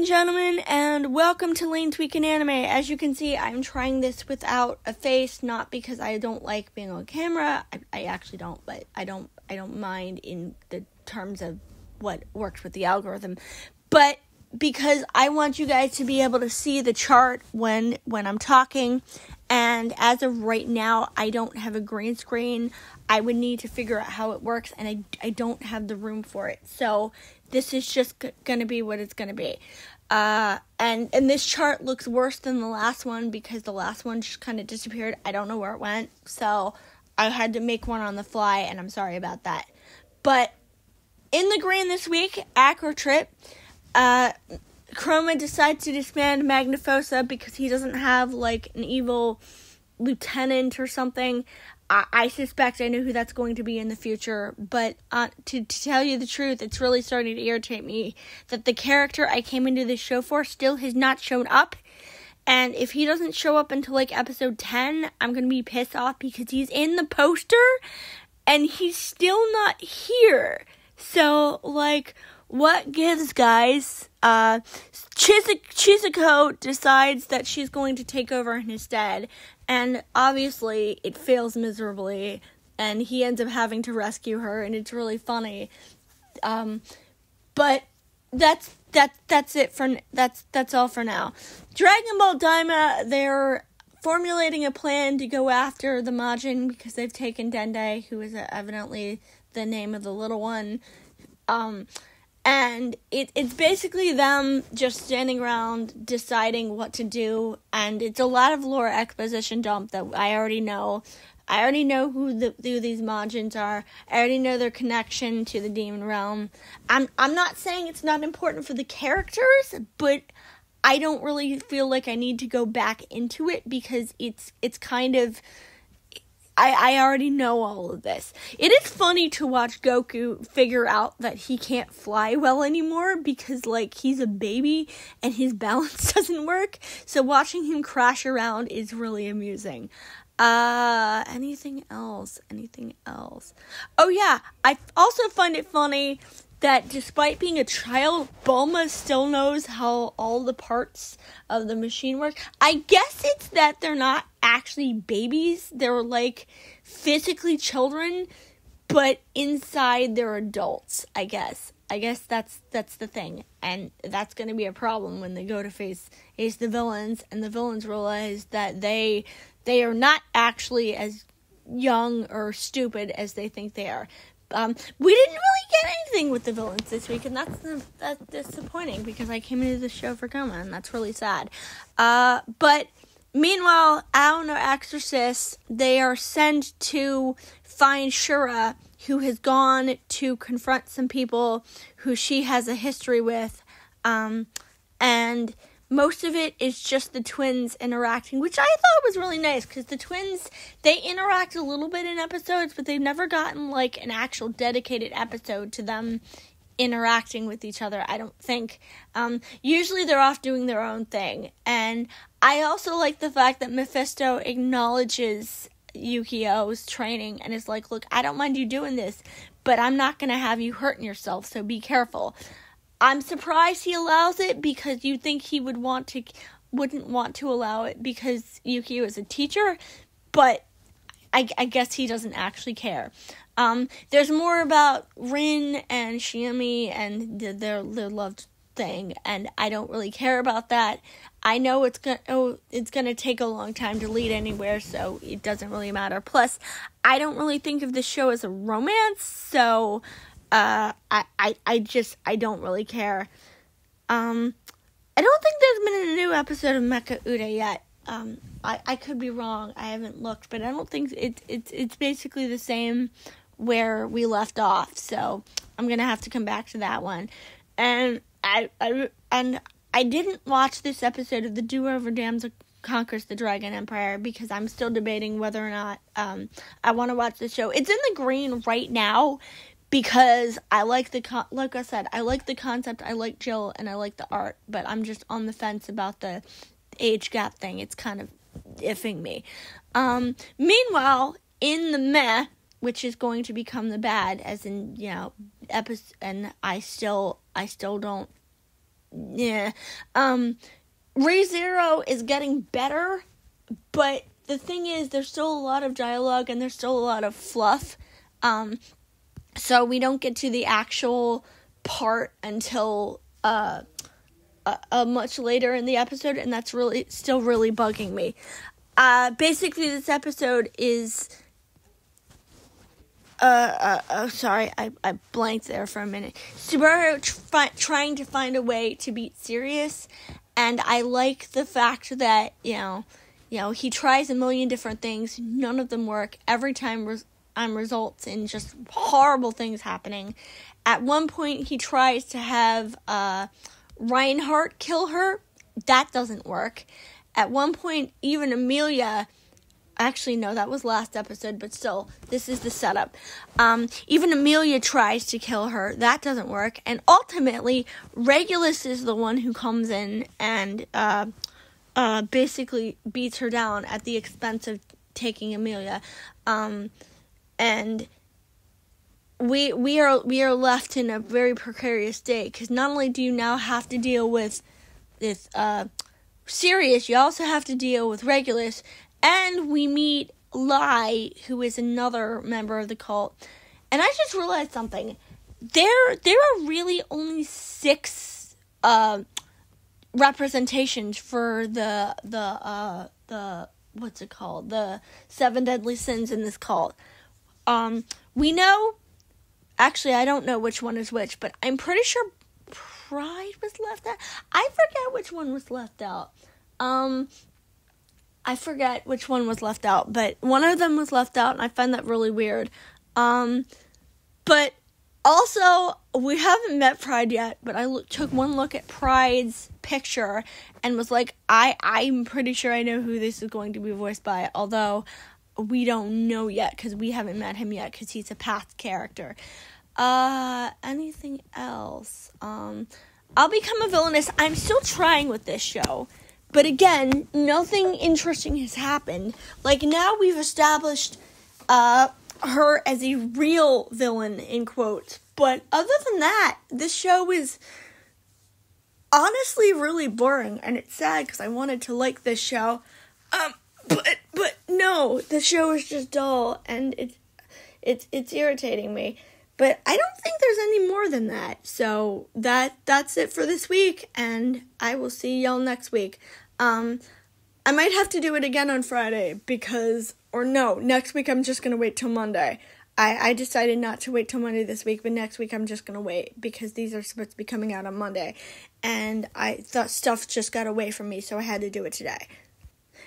and gentlemen, and welcome to Laine's Week In Anime. As you can see, I'm trying this without a face, not because I don't like being on camera. I, I actually don't, but I don't I don't mind in the terms of what works with the algorithm. But because I want you guys to be able to see the chart when when I'm talking and as of right now I don't have a green screen. I would need to figure out how it works and I I don't have the room for it. So this is just g- to be what it's to be. Uh, and and this chart looks worse than the last one because the last one just kind of disappeared. I don't know where it went. So I had to make one on the fly and I'm sorry about that. But in the green this week, Acro Trip uh, Chroma decides to disband Magnifosa because he doesn't have like an evil lieutenant or something. I, I suspect I know who that's going to be in the future, but uh, to, to tell you the truth, it's really starting to irritate me that the character I came into this show for still has not shown up. And if he doesn't show up until like episode 10, I'm going to be pissed off because he's in the poster and he's still not here. So, like, what gives, guys? Uh, decides that she's going to take over in his stead, and obviously it fails miserably, and he ends up having to rescue her, and it's really funny. Um, but that's that that's it for that's that's all for now. Dragon Ball Daima, they're formulating a plan to go after the Majin because they've taken Dende, who is evidently the name of the little one. Um, and it it's basically them just standing around deciding what to do and it's a lot of lore exposition dump that I already know. I already know who the who these Majins are. I already know their connection to the demon realm. I'm I'm not saying it's not important for the characters, but I don't really feel like I need to go back into it because it's it's kind of I, I already know all of this. It is funny to watch Goku figure out that he can't fly well anymore because, like, he's a baby and his balance doesn't work. So watching him crash around is really amusing. Uh, anything else? Anything else? Oh, yeah. I also find it funny that despite being a child, Bulma still knows how all the parts of the machine work. I guess it's that they're not actually babies, they're like physically children, but inside they're adults, I guess. I guess that's that's the thing. And that's going to be a problem when they go to face face the villains and the villains realize that they they are not actually as young or stupid as they think they are. Um, we didn't really get anything with the villains this week, and that's that's disappointing because I came into the show for Gomah, and that's really sad. Uh, but meanwhile, Ao no Exorcist, they are sent to find Shura, who has gone to confront some people who she has a history with, um, and most of it is just the twins interacting, which I thought was really nice because the twins they interact a little bit in episodes, but they've never gotten like an actual dedicated episode to them interacting with each other. I don't think. Um, usually they're off doing their own thing, and I also like the fact that Mephisto acknowledges Yukio's training and is like, "Look, I don't mind you doing this, but I'm not gonna have you hurting yourself, so be careful." I'm surprised he allows it because you think he would want to wouldn't want to allow it because Yukio is a teacher, but I, I guess he doesn't actually care. Um, there's more about Rin and Shiemi and the, their their loved thing, and I don't really care about that. I know it's gonna oh, it's gonna take a long time to lead anywhere, so it doesn't really matter. Plus, I don't really think of the show as a romance, so uh, I, I, I just, I don't really care. Um, I don't think there's been a new episode of Mecha-Ude yet. Um, I, I could be wrong. I haven't looked, but I don't think it's it's it's basically the same where we left off. So I'm gonna have to come back to that one. And I, I and I didn't watch this episode of the Do Over Damsel Conquers the Dragon Empire because I'm still debating whether or not um, I want to watch the show. It's in the green right now because I like the con- like I said, I like the concept, I like Jill, and I like the art, but I'm just on the fence about the age gap thing. It's kind of iffing me. Um, meanwhile, in the meh, which is going to become the bad, as in you know, episode, and I still, I still don't yeah. Um, ReZero is getting better, but the thing is, there's still a lot of dialogue and there's still a lot of fluff. Um, so we don't get to the actual part until uh, much later in the episode, and that's really still really bugging me. Uh, basically, this episode is. Uh, uh, uh, sorry, I, I blanked there for a minute. Subaru tr- trying to find a way to beat Sirius, and I like the fact that you know, you know, he tries a million different things, none of them work. Every time res- um, results in just horrible things happening. At one point, he tries to have uh, Reinhard kill her. That doesn't work. At one point, even Emilia. Actually, no, that was last episode, but still, this is the setup. Um, even Emilia tries to kill her. That doesn't work. And ultimately, Regulus is the one who comes in and uh, uh, basically beats her down at the expense of taking Emilia. Um, and we we are we are left in a very precarious state because not only do you now have to deal with this uh, Sirius, you also have to deal with Regulus, and we meet Lai, who is another member of the cult. And I just realized something. There there are really only six uh, representations for the the uh, the what's it called the seven deadly sins in this cult. Um, we know. Actually, I don't know which one is which, but I'm pretty sure Pride was left out. I forget which one was left out. Um, I forget which one was left out, but one of them was left out, and I find that really weird. Um, but also, we haven't met Pride yet, but I took one look at Pride's picture and was like, I I'm pretty sure I know who this is going to be voiced by. Although we don't know yet because we haven't met him yet because he's a past character. Uh, anything else? Um, I'll become a villainess. I'm still trying with this show. But again, nothing interesting has happened. Like now we've established uh her as a real villain in quotes. But other than that, this show is honestly really boring and it's sad cuz I wanted to like this show. Um but but no, the show is just dull and it's it's it's irritating me. But I don't think there's any more than that. So that that's it for this week and I will see y'all next week. Um I might have to do it again on Friday because or no, next week I'm just going to wait till Monday. I, I decided not to wait till Monday this week, but next week I'm just gonna wait because these are supposed to be coming out on Monday. And I thought stuff just got away from me, so I had to do it today.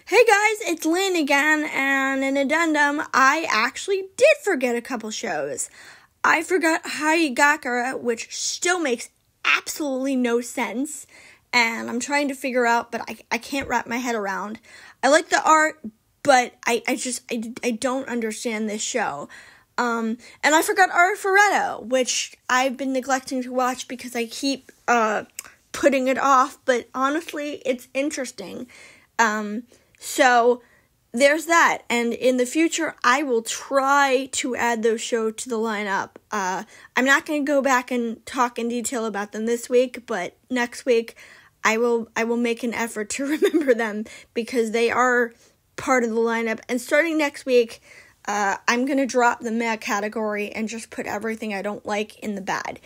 Hey guys, it's Lynn again, and an addendum, I actually did forget a couple shows. I forgot Haigakura, which still makes absolutely no sense, and I'm trying to figure out, but I, I can't wrap my head around. I like the art, but I, I just, I, I don't understand this show. Um, and I forgot Arifureta, which I've been neglecting to watch because I keep, uh, putting it off, but honestly, it's interesting. Um, so there's that. And in the future, I will try to add those shows to the lineup. Uh, I'm not going to go back and talk in detail about them this week, but next week, I will I will make an effort to remember them because they are part of the lineup. And starting next week, uh, I'm gonna drop the meh category and just put everything I don't like in the bad.